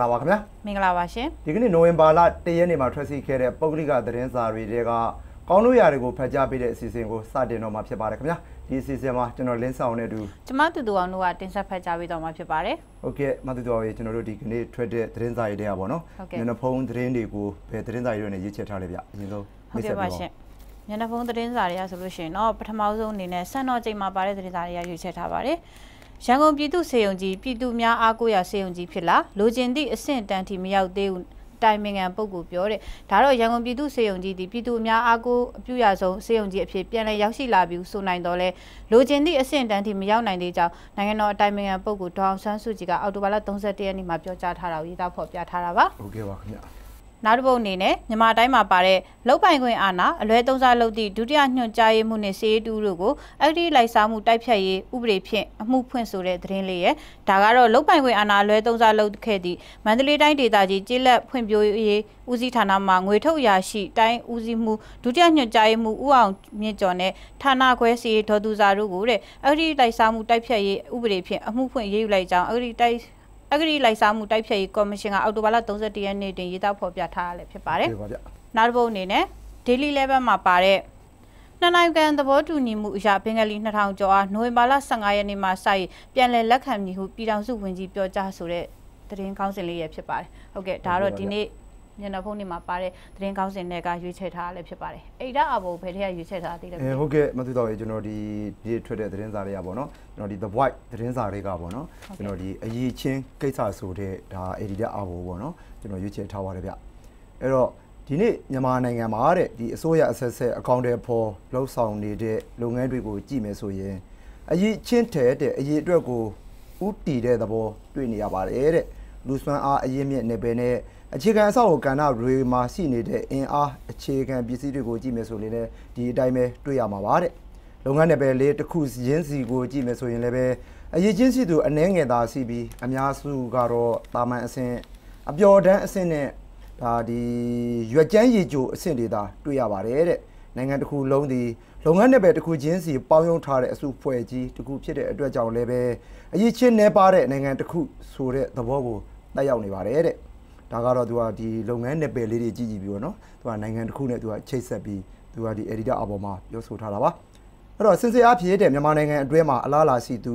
္ဂလာပါခင်ဗျာမင်္ဂလာပါရှင်ဒီကနေ့နိုဝင်ဘာလ1ရက်နေ့မှာထွက်စီခဲ့တဲ့ပုဂ္ဂလိကသတင်းစာတွေတဲကကောင်းလို့ရာတွေကိုဖတ်ကြားပေးတဲ့အစီအစဉ်ကိုစတင်တော့မှာဖြစ်ပါတယ်ခင်ဗျာဒီအစီအစဉ်မှာကျွန်တော်လင်းဆောင်နဲ့အတူကျမတူတူအောင်တို့ကတင်ဆက်ဖတ်ကြားပေးတော့မှာဖြစ်ပါတယ်ဟုတ်ကဲ့မတူတော်ရေကျွန်တော်တို့ဒီကနေ့ထွက်တဲ့သတင်းစာတွေတဲကပေါ့နော်ဟုတ်ကဲ့မျက်နှာဖုံးသတင်းတွေကိုဘယ်သတင်းစာတွေနဲ့ရေးချက်ထားလဲဗျအရင်ဆုံးဟုတ်ကဲ့ပါရှင်ညနေဖုန်းသတင်းစာတွေကဆိုလို့ရှိရင်တော့ပထမဆုံးအနေနဲ့ဆန်တော်ချိန်မှာပါတဲ့သတင်းစာတွေကရွေးချယ်ထားပါတယ် ရန်ကုန်ပြည်သူစေယုံကြီးပြည်သူများအားကိုးရာစေယုံကြီးဖြစ်လာလိုချင်သည့်အဆင့်တန်းထိမရောက်သေးဘူးတိုင်ပင်ခံပုဂ္ဂိုလ်ပြောတဲ့ဒါတော့ရန်ကုန်ပြည်သူစေယုံကြီးဒီပြည်သူအများအားကိုးအပြုရဆုံးစေယုံကြီးအဖြစ်ပြန်လည်ရောက်ရှိလာပြီးဆိုနိုင်တော့လဲလိုချင်သည့်အဆင့်တန်းထိမရောက်နိုင်သေးကြောင်းနိုင်ငံတော်အတိုင်ပင်ခံပုဂ္ဂိုလ်ဒေါအောင်ဆန်းစုကြည်ကအောက်တိုဘာလ31ရက်နေ့မှာပြောကြားထားတာကိုရေးသားဖော်ပြထားတာပါဟုတ်ကဲ့ပါခင်ဗျာ နောက်တစ်ပုတ်အနေနဲ့မြန်မာတိုင်းမှာပါတဲ့လုတ်ပိုင်ခွင့်အာဏာအလွဲသုံးစားလုပ်သည့်ဒုတိယညွှန်ကြားရေးမှုနဲ့စီရေးတူတို့ကိုအဂတိလိုက်စားမှုတိုက်ဖြတ်ရေးဥပဒေဖြင့်အမှုဖွင့်ဆိုတဲ့သတင်းလေးရဲ့ဒါကတော့လုတ်ပိုင်ခွင့်အာဏာအလွဲသုံးစားလုပ်ခဲ့သည့်မန္တလေးတိုင်းဒေသကြီးကျေးလက်ဖွံ့ဖြိုးရေးဦးစီးဌာနမှငွေထုတ်ရာရှိတိုင်းဦးစီးမှုဒုတိယညွှန်ကြားရေးမှုဦးအောင်မြင့်ကျော်နဲ့ဌာနခွဲစီရေးဒေါ်သူစာတို့ကိုတဲ့အဂတိလိုက်စားမှုတိုက်ဖြတ်ရေးဥပဒေဖြင့်အမှုဖွင့်ရေးယူလိုက်ကြောင်းအဂတိတိုက် အဂတိလိုက်စားမှုတိုက်ဖြတ်ရေးကော်မရှင်ကအောက်တိုဘာလ31ရက်နေ့တွင်ရေးသားဖော်ပြထားရလည်းဖြစ်ပါတယ်ဟုတ်ကဲ့ပါဗျနောက်တစ်ပုတ်အနေနဲ့ daily level မှာပါတဲ့နှစ်နိုင်ငံသဘောတူညီမှုအရာဘင်္ဂလီ2000ကျော်အားနိုဝင်ဘာလ15ရက်နေ့မှာစရပြန်လည်လက်ခံမည်ဟုပြည်ထောင်စုဝန်ကြီးပြောကြားဆိုတဲ့သတင်းကောင်းစဉ်လေးရဖြစ်ပါတယ်။ဟုတ်ကဲ့ဒါကတော့ဒီနေ့ ညနေဖုန်းနေမှာပါတဲ့သတင်းကောင်းစဉ်တွေကရွေးချယ်ထားရလည်းဖြစ်ပါတယ်။အိဒါအဘောဘယ်ထက်ကရွေးချယ်ထားသေးလဲအဲဟုတ်ကဲ့မတူတော်ရေကျွန်တော်ဒီဒီထွက်တဲ့သတင်းစာတွေကပေါ့နော်ကျွန်တော်ဒီ The White သတင်းစာတွေကပေါ့နော်ကျွန်တော်ဒီအရေးချင်းကိစ္စဆိုတဲ့ဒါ editor အဘောပေါ့နော်ကျွန်တော်ရွေးချယ်ထားပါတယ်ဗျအဲ့တော့ဒီနေ့မြန်မာနိုင်ငံမှာတဲ့ဒီအစိုးရအဆက်ဆက်အကောင့်တွေဖော်လှုပ်ဆောင်နေတဲ့လုပ်ငန်းတွေကိုကြည့်မယ်ဆိုရင်အရေးချင်းထဲတဲ့အရေးအတွက်ကိုဥတီတဲ့သဘောတွေ့နေရပါတယ်တဲ့ လူစွမ်းအားအရေးမြင့်နေပယ်နဲ့အခြေခံအဆောက်အအုံကဏ္ဍတွေမှာရှိနေတဲ့အင်အားအခြေခံပစ္စည်းတွေကိုကြည့်မယ်ဆိုရင်လည်းဒီအတိုင်းပဲတွေ့ရမှာပါတဲ့လုပ်ငန်းနယ်ပယ်လေးတစ်ခုရင်းစီကိုကြည့်မယ်ဆိုရင်လည်းပဲအရေးချင်းစီသူအနှဲငယ်သာရှိပြီးအများစုကတော့တာမန်အဆင့်အပျော်တန်းအဆင့်နဲ့ဒါဒီရွက်ကျန်းရည်ကြိုအဆင့်တွေသာတွေ့ရပါတယ်တဲ့ နိုင်ငံတစ်ခုလုံးဒီလုပ်ငန်းနယ်ပယ်တစ်ခုချင်းစီပေါင်းယုံထားတဲ့အစုဖွဲ့ကြီးတစ်ခုဖြစ်တဲ့အတွက်ကြောင့်လည်းပဲအရေးချင်းနေပါတဲ့နိုင်ငံတစ်ခုဆိုတဲ့သဘောကိုတက်ရောက်နေပါတယ်တဲ့ဒါကတော့သူကဒီလုပ်ငန်းနယ်ပယ်လေးတွေကြည့်ကြည့်ပြီးတော့နော်သူကနိုင်ငံတစ်ခုနဲ့သူကချိတ်ဆက်ပြီးသူကဒီ editor အပေါ်မှာပြောဆိုထားတာပါအဲ့တော့စင်စစ်အားဖြည့်တဲ့မြန်မာနိုင်ငံအတွင်းမှာအလားအလာရှိသူ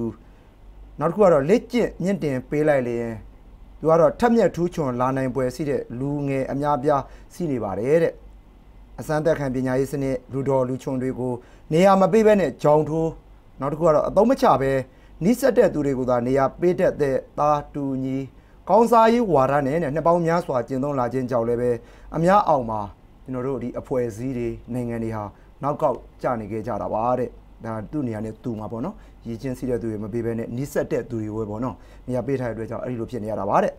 နောက်တစ်ခုကတော့လက်ကျင့်မြင့်တင်ပေးလိုက်လေရင်သူကတော့ထက်မြက်ထူးချွန်လာနိုင်ပွဲရှိတဲ့လူငယ်အများပြားရှိနေပါတယ်တဲ့ အစမ်းသက်ခံပညာရေးစနစ်လူတော်လူချွန်တွေကိုနေရာမပေးဘဲနဲ့ကြောင်ထိုးနောက်တစ်ခုကတော့အသုံးမချပဲနိစက်တဲ့သူတွေကိုသာနေရာပေးတတ်တဲ့တာတူညီကောင်းစားရေးဝါဒနဲ့နဲ့နှစ်ပေါင်းများစွာကျင့်သုံးလာခြင်းကြောင့်လည်းပဲအများအောင်မှာကျွန်တော်တို့ဒီအဖွဲ့အစည်းတွေနိုင်ငံတွေဟာနောက်ကောက်ကျနေခဲ့ကြတာပါတဲ့ဒါသူ့နေရာနဲ့သူ့မှာပေါ့နော်ရည်ချင်းစီးတဲ့သူတွေမပေးဘဲနဲ့နိစက်တဲ့သူတွေပဲပေါ့နော်နေရာပေးထားတဲ့အတွက်ကြောင့်အဲ့ဒီလိုဖြစ်နေရတာပါတဲ့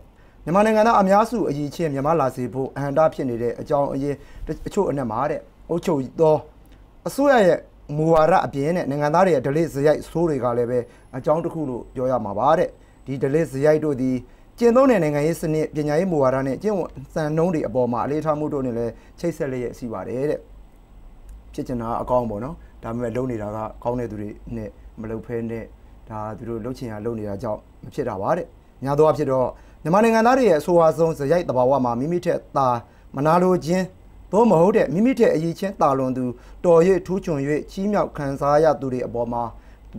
မြန်မာနိုင်ငံသားအများစုအကြီးချင်းမြန်မာလာစီဖို့အဟန္တာဖြစ်နေတဲ့အကြောင်းအရင်အချို့အနက်မှာတဲ့အုတ်ချုပ်သောအစိုးရရဲ့မူဝါဒအပြင်နဲ့နိုင်ငံသားတွေရဲ့ delay ဇယိုက်ဆိုးတွေကလည်းပဲအကြောင်းတစ်ခုလို့ပြောရမှာပါတဲ့ဒီ delay ဇယိုက်တို့ဒီကျင့်သုံးတဲ့နိုင်ငံရေးစနစ်ပညာရေးမူဝါဒနဲ့ကျင့်ဝတ်စံနှုန်းတွေအပေါ်မှာအလေးထားမှုတို့နဲ့လည်းချိတ်ဆက်လျက်ရှိပါတယ်တဲ့ဖြစ်ချင်တာအကောင်းပေါ့နော်ဒါပေမဲ့လုံနေတာကကောင်းတဲ့သူတွေနဲ့မလုံဖဲနဲ့ဒါသူတို့လှုပ်ချင်ရလုံနေတာကြောင့်မဖြစ်တာပါတဲ့ညာတော့ဖြစ်တော့ မြန်မာနိုင်ငံသားတွေရဲ့အဆိုအဆုံးဇယိုက်တဘာဝမှာမိမိထက်သာမနာလိုခြင်းသို့မဟုတ်တဲ့မိမိထက်အရေးချင်းတာလွန်သူတော်၍ထူးချွန်၍ချီးမြှောက်ခံစားရသူတွေအပေါ်မှာ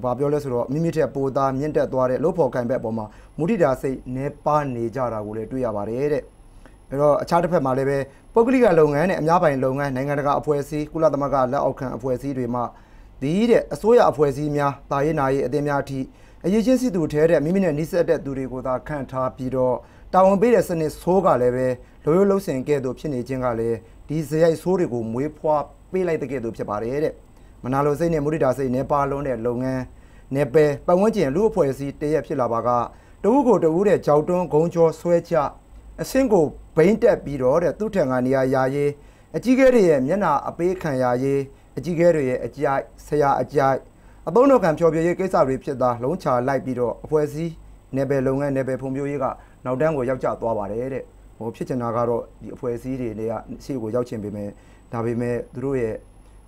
ဘာပြောလဲဆိုတော့မိမိထက်ပိုသားမြင့်တက်သွားတဲ့လို့ဖော်ကင်ဘက်အပေါ်မှာမုဒိတာစိတ်နေပါနေကြတာကိုလည်းတွေ့ရပါတယ်တဲ့အဲတော့အခြားတစ်ဖက်မှာလည်းပဲပုဂ္ဂလိကလုပ်ငန်းနဲ့အများပိုင်လုပ်ငန်းနိုင်ငံတကာအဖွဲ့အစည်းကုလသမဂ္ဂလက်အောက်ခံအဖွဲ့အစည်းတွေမှဒီတဲ့အစိုးရအဖွဲ့အစည်းများတာရေးနာရေးအသင်းများအထိ အရေးချင်းစီသူထဲတဲ့မိမိနဲ့နှိစက်တဲ့သူတွေကိုသာခန့်ထားပြီးတော့တာဝန်ပေးတဲ့စနစ်ဆိုးကလည်းပဲလိုရိုးလုံးစင်ကဲ့သို့ဖြစ်နေခြင်းကလည်းဒီဇယိုက်ဆိုးတွေကိုမွေးဖွားပေးလိုက်တဲ့ကဲ့သို့ဖြစ်ပါတယ်တဲ့မနာလိုစိတ်နဲ့မုဒိတာစိတ်နဲ့ပါလုံးတဲ့လုပ်ငန်းနေပယ်ပတ်ဝန်းကျင်လူအဖွဲ့အစည်းတရက်ဖြစ်လာပါကတဦးကိုတဦးတဲ့ကြောက်တွန်းဂုံကြောဆွဲချအဆင့်ကိုဘိမ့်တက်ပြီးတော့တဲ့သူ့ထံကနေရာယာရေးအကြီးကဲတွေရဲ့မျက်နာအပေးခံရာရေးအကြီးကဲတွေရဲ့အကြိုက်ဆရာအကြိုက် အသုံးတော်ကံဖြောပြရေးကိစ္စတွေဖြစ်တာလုံးချလိုက်ပြီးတော့အဖွဲ့အစည်းနေပယ်လုပ်ငန်းနေပယ်ဖွံ့ဖြိုးရေးကနောက်တန်းကိုရောက်ကျသွားပါတယ်တဲ့ဟိုဖြစ်ချင်တာကတော့ဒီအဖွဲ့အစည်းတွေနဲ့ရှေ့ကိုရောက်ချင်ပေမဲ့ဒါပေမဲ့သူတို့ရဲ့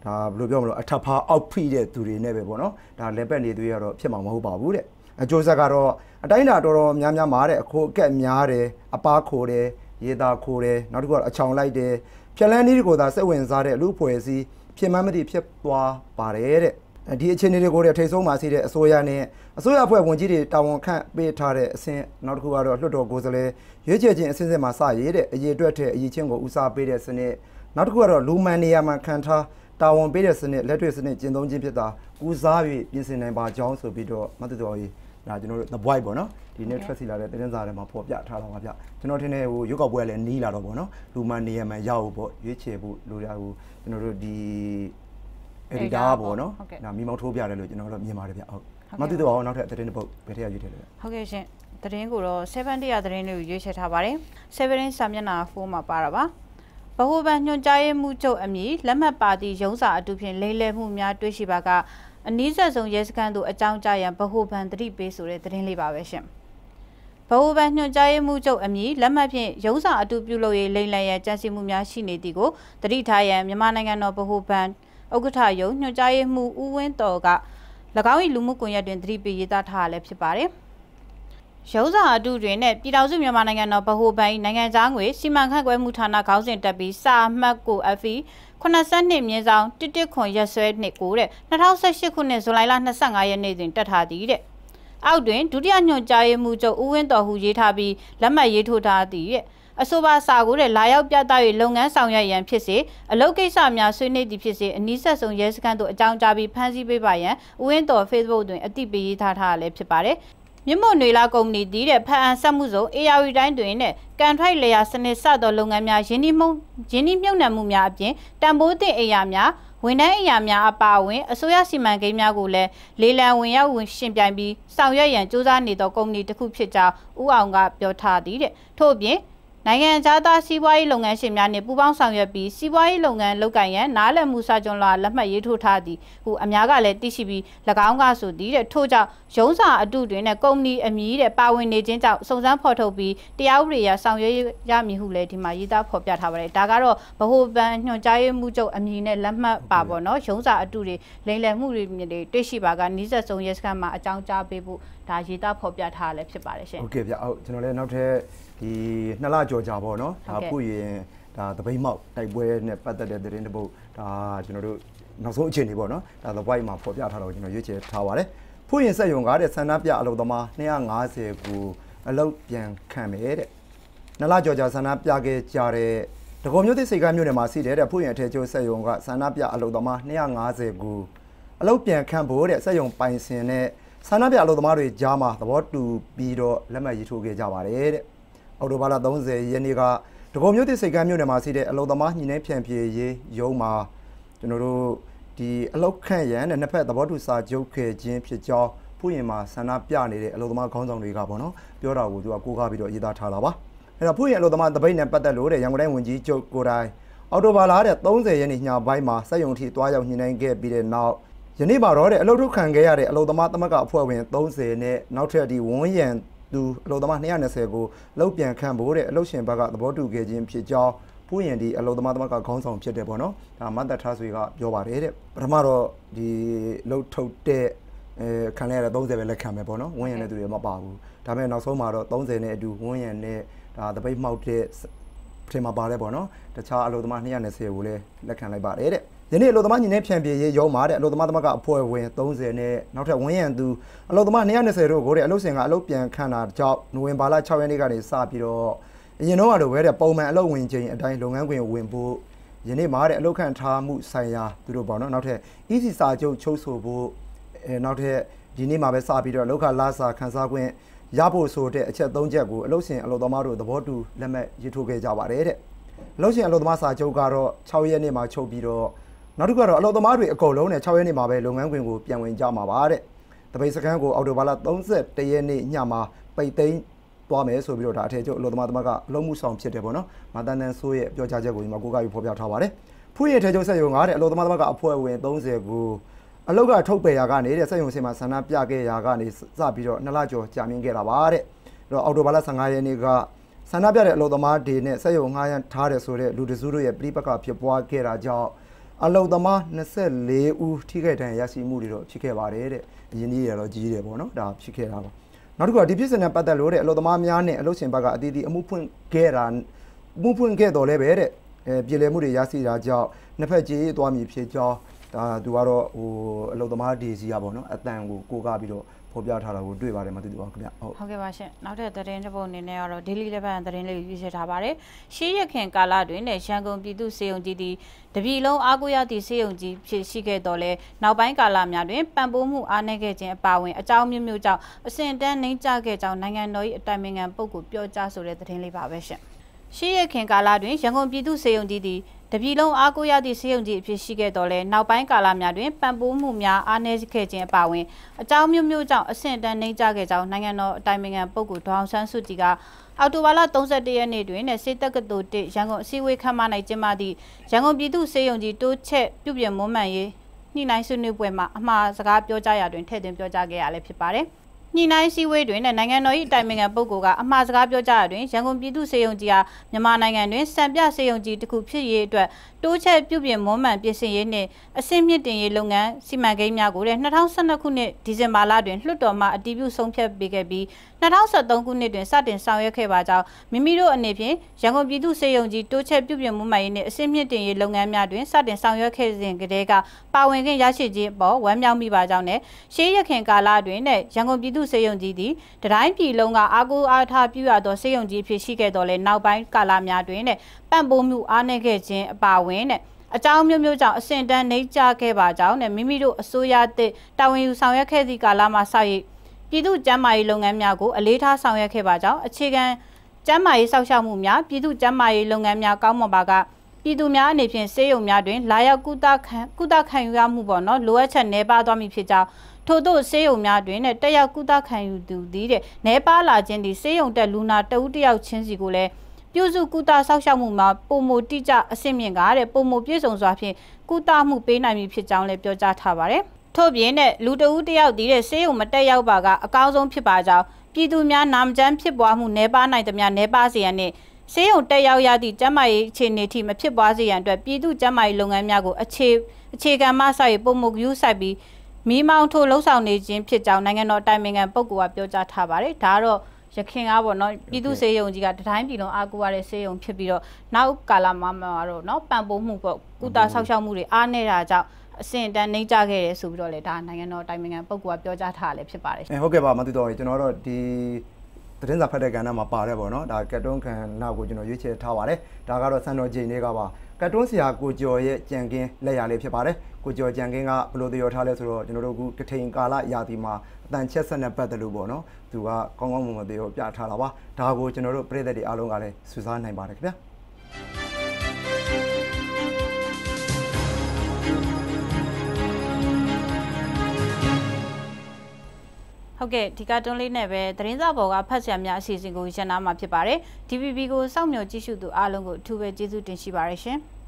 ဒါဘယ်လိုပြောမလို့အထပ်ဖားအောက်ဖိတဲ့သူတွေနဲ့ပဲပေါ့နော်ဒါလက်ပတ်နေသူတွေကတော့ဖြစ်မှာမဟုတ်ပါဘူးတဲ့အကျိုးဆက်ကတော့အတိုင်းအတာတော်တော်များများမှာတဲ့အခုအကက်များတယ်အပားခိုတယ်ရေသာခိုတယ်နောက်တစ်ခုကအချောင်လိုက်တယ်ဖြက်လန်းနည်းကိုသာစိတ်ဝင်စားတဲ့လူဖွဲ့စည်းဖြစ်မှန်းမသိဖြစ်သွားပါတယ်တဲ့ ဒီအခြေအနေတွေကိုထိတ်ဆုံးမှာရှိတဲ့အစိုးရနဲ့အစိုးရအဖွဲ့ဝင်ကြီးတွေတာဝန်ခန့်ပေးထားတဲ့အဆင့်နောက်တစ်ခုကတော့လွှတ်တော်ကိုယ်စားလှယ်ရွေးချယ်ခြင်းအဆင့်ဆင့်မှာစရည်တဲ့အရေးအတွက်ထက်အရေးချင်းကိုဦးစားပေးတဲ့စနစ်နောက်တစ်ခုကတော့လူမှန်နေရာမှာခံထားတာဝန်ပေးတဲ့စနစ်လက်တွေ့စနစ်ကျင့်သုံးခြင်းဖြစ်တာကူစား၍ပြင်ဆင်နိုင်ပါကြောင်းဆိုပြီးတော့မတ်တော်ကြီးဒါကျွန်တော်တို့ the voice ပေါ့နော်ဒီနေ့ trust လာတဲ့တင်းစားထဲမှာပေါ်ပြထားတာပါဗျကျွန်တော်ထင်တယ်ဟိုရုပ်ောက်ပွဲလည်းနီးလာတော့ပေါ့နော်လူမှန်နေရာမှာရောက်ဖို့ရွေးချယ်ဖို့လိုရဟိုကျွန်တော်တို့ဒီ editor ပေါ့နော်ဒါမိမောက်ထိုးပြတယ်လို့ကျွန်တော်တို့မြင်ပါတယ်ဗျဟုတ်မသိတော့အောင်နောက်ထပ်သတင်းတစ်ပုဒ်ဘယ်ထည့်ရရွေးထည့်လဲဟုတ်ကဲ့ရှင်သတင်းကိုတော့7တရားသတင်းလေးကိုရွေးချယ်ထားပါတယ်7စာမျက်နှာ4မှာပါတာပါဗဟိုဘဏ်ညွှန်ကြားရေးမှူးချုပ်အမည်လက်မှတ်ပါသည့်ရုံးစာအတူဖြင့်လိမ့်လည်မှုများတွေ့ရှိပါကအနည်းဆက်ဆုံးရဲစခန်းသို့အကြောင်းကြားရန်ဗဟိုဘဏ်တတိပေးဆိုတဲ့သတင်းလေးပါပဲရှင်ဗဟိုဘဏ်ညွှန်ကြားရေးမှူးချုပ်အမည်လက်မှတ်ဖြင့်ရုံးစာအတူပြုလုပ်ရေးလိမ့်လည်ရန်ကြံစည်မှုများရှိနေသည်ကိုတတိထားရန်မြန်မာနိုင်ငံတော်ဗဟိုဘဏ် ဥက္ကဋ္ဌယုံညွှန်ကြားရေးမှူးဦးဝင်းတော်က၎င်း၏လူမှုကွန်ရက်တွင်သတိပေးရေးသားထားရလည်းဖြစ်ပါတယ်။ရုံးစာအတုတွင်နဲ့ပြည်ထောင်စုမြန်မာနိုင်ငံတော်ဗဟိုဘဏ်နိုင်ငံသားငွေစီမံခန့်ခွဲမှုဌာနခေါင်းစဉ်တက်ပြီးစာမှတ်ကို FE 82မြင်းဆောင်တစ်ခွန်ရက်စွဲနှစ်ကိုတဲ့2018ခုနှစ်ဇူလိုင်လ25ရက်နေ့တွင်တက်ထားသည်တဲ့။အောက်တွင်ဒုတိယညွှန်ကြားရေးမှူးချုပ်ဦးဝင်းတော်ဟူရေးထားပြီးလက်မှတ်ရေးထိုးထားသည်တဲ့ အဆိုပါစာကိုတဲ့လာရောက်ပြသ၍လုပ်ငန်းဆောင်ရွက်ရန်ဖြစ်စေအလုပ်ကိစ္စများဆွေးနွေးသည်ဖြစ်စေအနည်းဆက်ဆုံးရဲစခန်းသို့အကြောင်းကြားပြီးဖမ်းဆီးပေးပါရန်ဦးဝင်းတော် Facebook တွင်အသိပေးရေးထားထားရလည်းဖြစ်ပါတယ်မြင့်မွန်နွေလာကုမ္ပဏီတည်တဲ့ဖန်အန်ဆက်မှုစုံ ARV တိုင်းတွင်နဲ့ကန်ထိုက်လေယာစနစ်စသောလုပ်ငန်းများယင်းနှမှုယင်းနှမြုပ်နှံမှုများအပြင်တံပိုးတင်အိယာများဝန်ထမ်းအရာများအပါအဝင်အစိုးရစီမံကိန်းများကိုလည်းလေလံဝင်ရောက်ဝင်ရှင်ပြိုင်ပြီးဆောင်ရွက်ရန်စ조사နေသောကုမ္ပဏီတစ်ခုဖြစ်ကြောင်းဦးအောင်ကပြောထားသည်တဲ့ထို့အပြင် နိုင်ငံခြားသားစီးပွားရေးလုပ်ငန်းရှင်များနှင့်ပူးပေါင်းဆောင်ရွက်ပြီးစီးပွားရေးလုပ်ငန်းလုပ်ကိုင်ရန်နားလည်မှုစာချုပ်လာလက်မှတ်ရေးထိုးထားသည်ဟုအများကလည်းသိရှိပြီး၎င်းကဆိုသည်တဲ့ထို့ကြောင့်ရုံးစာအတုတွင်နဲ့ကုမ္ပဏီအမည်တဲ့ပါဝင်နေခြင်းကြောင့်စုံစမ်းဖော်ထုတ်ပြီးတရားဥပဒေအရဆောင်ရွက်ရမည်ဟုလည်းဒီမှာရေးသားဖော်ပြထားပါတယ်ဒါကတော့ဗဟိုဘဏ်ညွှန်ကြားရေးမှူးချုပ်အမည်နဲ့လက်မှတ်ပါပေါ့နော်ရုံးစာအတုတွေလိမ်လည်မှုတွေတွေ့ရှိပါကနီးစပ်ဆုံးရဲစခန်းမှာအကြောင်းကြားပေးဖို့ ဒါရေးသားဖော်ပြထားလည်းဖြစ်ပါတယ်ရှင်ဟုတ်ကဲ့ဗျဟုတ်ကျွန်တော်လည်းနောက်ထပ်ဒီနှစ်လကြော်ကြာပေါ့နော်ဒါခုရင်ဒါတပိတ်မောက်တိုက်ပွဲနဲ့ပတ်သက်တဲ့သတင်းတစ်ပုဒ်ဒါကျွန်တော်တို့နောက်ဆုံးအခြေအနေပေါ့နော်ဒါ The White မှာဖော်ပြထားတော့ကျွန်တော်ရွေးချယ်ထားပါတယ်ဖူးရင်ဆက်ယုံကားတဲ့ဆန္ဒပြအလုပ်သမား250ကိုအလုပ်ပြန်ခံမယ်တဲ့နှစ်လကြော်ကြာဆန္ဒပြခဲ့ကြတဲ့ဒဂုံမြို့သစ်စိတ်ကမ်းမြို့နယ်မှာရှိတဲ့ဖူးရင်အထည်ကျိုးဆက်ယုံကဆန္ဒပြအလုပ်သမား250ကိုအလုပ်ပြန်ခံဖို့တဲ့ဆက်ယုံပိုင်စင်နဲ့ ဆန္ဒပြအလုပ်သမားတွေကြားမှာသဘောတူပြီးတော့လက်မှတ်ရေးထိုးခဲ့ကြပါတယ်တဲ့အော်တိုဘာလ30ရက်နေ့ကဒဂုံမြို့သစ်စိတ်ကမ်းမြို့နယ်မှာရှိတဲ့အလုံသမားညှိနှိုင်းဖြန့်ဖြေရေးရုံးမှာကျွန်တော်တို့ဒီအလောက်ခန့်ရန်နဲ့နှစ်ဖက်သဘောတူစာချုပ်ခဲ့ခြင်းဖြစ်ကြောင်းဖူးရင်မှာဆန္ဒပြနေတဲ့အလုံသမားခေါင်းဆောင်တွေကပေါ့နော်ပြောတာကိုသူကကိုးကားပြီးတော့ရေးသားထားတာပါအဲ့တော့ဖူးရင်အလုံသမားတပိတ်နဲ့ပတ်သက်လို့တဲ့ရန်ကုန်တိုင်းဝန်ကြီးချုပ်ကိုတိုင်အော်တိုဘာလတဲ့30ရက်နေ့ညပိုင်းမှာစက်ယုံထီတွားရောက်ညှိနှိုင်းခဲ့ပြီးတဲ့နောက် ယနေ့မှာတော့တဲ့အလုတ်ထုတ်ခံခဲ့ရတဲ့အလုတ်သမားသမဂ္ဂအဖွဲ့ဝင်30နဲ့နောက်ထပ်ဒီဝန်းရံသူအလုသမား220ကိုလောက်ပြန်ခန့်ဖို့တဲ့အလုရှင်ဘက်ကသဘောတူခဲ့ခြင်းဖြစ်ကြောင်းဖူးရင်ဒီအလုသမားသမဂ္ဂခေါင်းဆောင်ဖြစ်တယ်ပေါ့နော်ဒါမတ်သက်ထားဆွေကပြောပါတယ်တဲ့ပထမတော့ဒီလှုပ်ထုတ်တဲ့အဲခံရတဲ့30ပဲလက်ခံမယ်ပေါ့နော်ဝန်းရံတဲ့သူတွေမပါဘူးဒါပေမဲ့နောက်ဆုံးမှာတော့30နဲ့အတူဝန်းရံနဲ့ဒါတပိတ်မှောက်တဲ့ထင်မှာပါတယ်ပေါ့နော်တခြားအလုသမား220ကိုလည်းလက်ခံလိုက်ပါတယ်တဲ့ ယနေ့အလို့သမားညီနဲ့ဖြန့်ပြေရေးရုံးမှာတဲ့အလို့သမားသမဂ္ဂအဖွဲ့ဝင်30နဲ့နောက်ထပ်ဝန်းရံသူအလို့သမား220တို့ကိုတဲ့အလို့စင်ကအလို့ပြန်ခံတာကြောင့်နိုဝင်ဘာလ6ရက်နေ့ကနေစပြီးတော့အရင်တော့ကတော့ဝဲတဲ့ပုံမှန်အလို့ဝင်ချိန်အတိုင်းလုပ်ငန်းခွင်ဝင်ဖို့ယနေ့မှာတဲ့အလို့ခံထားမှုဆိုင်ရာသူတို့ပေါ့နော်နောက်ထပ် EC စာချုပ်ချုပ်ဆိုဖို့အဲနောက်ထပ်ဒီနေ့မှာပဲစပြီးတော့လောက်ခလာစာခန်းစားခွင့်ရဖို့ဆိုတဲ့အချက်၃ချက်ကိုအလို့စင်အလို့သမားတို့သဘောတူလက်မှတ်ရေးထိုးခဲ့ကြပါတယ်တဲ့အလို့စင်အလို့သမားစာချုပ်ကတော့6ရက်နေ့မှာချုပ်ပြီးတော့ နောက်တစ်ခုကတော့အလုပ်သမားတွေအကုန်လုံးနဲ့6ရက်နေ့မှာပဲလုပ်ငန်းခွင်ကိုပြန်ဝင်ကြမှာပါတဲ့တပိတ်စခန်းကိုအော်တိုဘာလ31ရက်နေ့ညမှာပိတ်သိမ်းသွားမယ်ဆိုပြီးတော့ဒါအထည်ချုပ်အလုပ်သမားသမကအလုံးမှုဆောင်ဖြစ်တယ်ပေါ့နော်မာတန်တန်ဆိုးရဲ့ပြောကြားချက်ကိုဒီမှာကိုကပြီးဖော်ပြထားပါတယ်ဖူးရထည်ချုပ်ဆက်ရုံကားတဲ့အလုပ်သမားသမကအဖွဲ့ဝင်30ကိုအလုတ်ကထုတ်ပယ်ရာကနေတဲ့ဆက်ရုံစင်မှာဆန္ဒပြခဲ့ရာကနေစပြီးတော့နှစ်လကျော်ကြာမြင့်ခဲ့တာပါတဲ့အဲ့တော့အော်တိုဘာလ15ရက်နေ့ကဆန္ဒပြတဲ့အလုပ်သမားတွေနဲ့ဆက်ရုံငှားရမ်းထားတယ်ဆိုတဲ့လူတစုတို့ရဲ့ပြိပက္ခဖြစ်ပွားခဲ့တာကြောင့် အလုံသမား24ဦးထိခိုက်ဒဏ်ရာရရှိမှုတွေတော့ဖြစ်ခဲ့ပါတယ်တဲ့အရင်ကြီးရတော့ကြီးတယ်ပေါ့နော်ဒါဖြစ်ခဲ့တာပါနောက်တစ်ခုကဒီဖြစ်စဉ်နဲ့ပတ်သက်လို့တဲ့အလုံသမားများနဲ့အလုံရှင်ဘက်ကအတီးတီအမှုဖွင့်ခဲ့တာမှုဖွင့်ခဲ့တော်လဲပဲတဲ့အဲပြည်လည်မှုတွေရရှိတာကြောင့်နှစ်ဖက်ကြီးသွားမြည်ဖြစ်ကြောင်းဒါသူကတော့ဟိုအလုံသမားဒေစီကပေါ့နော်အတန်ကိုကိုကပြီးတော့ ဖော်ပြထားတာကိုတွေ့ပါတယ်မသိဘူးပါခင်ဗျဟုတ်ဟုတ်ကဲ့ပါရှင်နောက်ထပ်သတင်းတစ်ပုဒ်အနေနဲ့ကတော့ Daily Level သတင်းလေးကိုရွေးချယ်ထားပါတယ်ရှေးရခင်ကာလတွင်နဲ့ရန်ကုန်ပြည်သူစေယုံကြီးသည်တပြည်လုံးအားကိုးရသည့်စေယုံကြီးဖြစ်ရှိခဲ့တော်လဲနောက်ပိုင်းကာလများတွင်ပံ့ပိုးမှုအားနည်းခဲ့ခြင်းအပါအဝင်အကြောင်းမျိုးမျိုးကြောင့်အစဉ်တန်းနှိမ့်ကျခဲ့ကြောင်းနိုင်ငံတော်၏အတိုင်ပင်ခံပုဂ္ဂိုလ်ပြောကြားဆိုတဲ့သတင်းလေးပါပဲရှင်ရှေးရခင်ကာလတွင်ရန်ကုန်ပြည်သူစေယုံကြီးသည် တပြည်လုံးအားကိုးရသည့်စေယုံကြီးအဖြစ်ရှိခဲ့တော်လဲနောက်ပိုင်းကာလများတွင်ပံ့ပိုးမှုများအားနည်းခဲ့ခြင်းအပါအဝင်အကြောင်းမျိုးမျိုးကြောင့်အဆင့်တန်းနှိမ့်ကျခဲ့ကြောင်းနိုင်ငံတော်အတိုင်ပင်ခံပုဂ္ဂိုလ်ဒေါအောင်ဆန်းစုကြည်ကအောက်တိုဘာလ31ရက်နေ့တွင်နဲ့စေတက္ကသိုလ်1ရန်ကုန်အစည်းအဝေးခမ်းမ၌ကျင်းပသည့်ရန်ကုန်ပြည်သူ့စေယုံကြီးတိုးချက်ပြုပြင်မွမ်းမံရေးညှိနှိုင်းဆွေးနွေးပွဲမှာအမှားစကားပြောကြားရာတွင်ထည့်သွင်းပြောကြားခဲ့ရလည်းဖြစ်ပါတယ်။ ညှိနှိုင်းစည်းဝေးတွင်နိုင်ငံတော်၏တိုင်ပင်ခံပုဂ္ဂိုလ်ကအမှားစကားပြောကြားရာတွင်ရန်ကုန်ပြည်သူ့စေယုံကြီးအားမြန်မာနိုင်ငံတွင်စံပြစေယုံကြီးတစ်ခုဖြစ်ရေးအတွက်တိုးချက်ပြုပြင်မွမ်းမံပြင်ဆင်ရေးနှင့်အဆင့်မြင့်တင်ရေးလုပ်ငန်းစီမံကိန်းများကိုလည်း2012ခုနှစ်ဒီဇင်ဘာလတွင်လွှတ်တော်မှအတည်ပြုဆုံးဖြတ်ပေးခဲ့ပြီး2023ခုနှစ်တွင်စတင်ဆောင်ရွက်ခဲ့ပါကြောင်းမိမိတို့အနေဖြင့်ရန်ကုန်ပြည်သူ့စေယုံကြီးတိုးချက်ပြုပြင်မွမ်းမံရေးနှင့်အဆင့်မြင့်တင်ရေးလုပ်ငန်းများတွင်စတင်ဆောင်ရွက်ခဲ့စဉ်ကတည်းကပါဝင်ခွင့်ရရှိခြင်းအပေါ်ဝမ်းမြောက်မိပါကြောင်းနဲ့ရှေးရခင်ကာလတွင်နဲ့ရန်ကုန်ပြည်သူ့စေယုံကြီးသည်တတိုင်းပြည်လုံးကအာကိုအားထားပြုရသောစေယုံကြီးဖြစ်ရှိခဲ့တော်လဲနောက်ပိုင်းကာလများတွင်နဲ့ပံ့ပိုးမှုအားနည်းခဲ့ခြင်းအပါအဝင်နဲ့အကြောင်းမျိုးမျိုးကြောင့်အဆင့်တန်းနှိမ့်ကျခဲ့ပါကြောင်းနဲ့မိမိတို့အစိုးရတဲ့တာဝန်ယူဆောင်ရွက်ခဲ့သည့်ကာလမှာစ၍ပြည်သူ့ကျန်းမာရေးလုပ်ငန်းများကိုအလေးထားဆောင်ရွက်ခဲ့ပါကြောင်းအခြေခံကျန်းမာရေးစောင့်ရှောက်မှုများပြည်သူ့ကျန်းမာရေးလုပ်ငန်းများကောင်းမွန်ပါကပြည်သူများအနေဖြင့်စေယုံများတွင်လာရောက်ကုသခံကုသခံယူရမှုပေါ့နော်လိုအပ်ချက်နှဲပါသွားမည်ဖြစ်ကြောင်း ထို့သောစေယုံများတွင်နဲ့တက်ရောက်ကုသခံယူသူသည်တဲ့နှဲပါလာခြင်းသည်စေယုံတက်လူနာတဦးတယောက်ချင်းစီကိုလည်းပြုစုကုသဆောက်ရှောက်မှုမှာပုံမတိကျအဆင့်မြင့်ကားတဲ့ပုံမပြည့်စုံစွာဖြင့်ကုသမှုပေးနိုင်မည်ဖြစ်ကြောင်းလည်းပြောကြားထားပါတယ်။ထို့ပြင်နဲ့လူတဦးတယောက်ဒီတဲ့ဆေးရုံမတက်ရောက်ပါကအကောင်းဆုံးဖြစ်ပါကြောင်းပြည်သူများနာမကျန်းဖြစ်ပွားမှုနှဲပါနိုင်သမျှနှဲပါစေရန်နှင့်ဆေးရုံတက်ရောက်ရသည့်ကျန်းမာရေးအခြေအနေထိမဖြစ်ပွားစေရန်အတွက်ပြည်သူ့ကျန်းမာရေးလုပ်ငန်းများကိုအခြေအခြေခံမှစိုက်ပုံမှုယူဆိုင်ပြီး မိမောင်းထိုးလှုပ်ဆောင်နေခြင်းဖြစ်ကြောင်းနိုင်ငံတော်တိုင်ပင်ခံပုဂ္ဂိုလ်ကပြောကြားထားပါတယ်ဒါကတော့ရခင်ကပေါ့နော်ပြည်သူစေယုံကြီးကတတိုင်းပြည်လုံးအားကိုးရတဲ့စေယုံဖြစ်ပြီးတော့နောက်ကာလမှာမှာတော့နော်ပံ့ပိုးမှုပေါ့ကုသဆောက်ရှောက်မှုတွေအားနေတာကြောင့်အဆင့်တန်းနှိမ့်ကြခဲ့တယ်ဆိုပြီးတော့လေဒါနိုင်ငံတော်တိုင်ပင်ခံပုဂ္ဂိုလ်ကပြောကြားထားရလည်းဖြစ်ပါတယ်အဲဟုတ်ကဲ့ပါမသိတော့ကျွန်တော်တို့ဒီ သတင်းစာဖတ်တဲ့ကဏ္ဍမှာပါတယ်ပေါ့နော်ဒါကတ်တွန်းခံနောက်ကိုကျွန်တော်ရွေးချယ်ထားပါတယ်ဒါကတော့စံတော်ချိန်တွေကပါကတ်တွန်းဆရာကိုကျော်ရဲ့ကြံကင်းလက်ရလေးဖြစ်ပါတယ်ကိုကျော်ကြံကင်းကဘယ်လိုသရောထားလဲဆိုတော့ကျွန်တော်တို့အခုကထိန်ကာလရာသီမှာအတန်ချက်ဆက်နဲ့ပတ်သက်လို့ပေါ့နော်သူကကောင်းကောင်းမွန်မွန်သရောပြထားတာပါဒါကိုကျွန်တော်တို့ပြည်သက်တွေအားလုံးကလည်းစူးစမ်းနိုင်ပါတယ်ခင်ဗျာ ဟုတ်ကဲ့ဒီကတွန်းလေးနဲ့ပဲသတင်းစာပေါ်ကဖတ်ဆရာများအစီအစဉ်ကိုရန်နာမှာဖြစ်ပါတယ် DVB ကိုစောင့်မျှော်ကြည့်ရှုသူအားလုံးကိုအထူးပဲကျေးဇူးတင်ရှိပါတယ်ရှင်။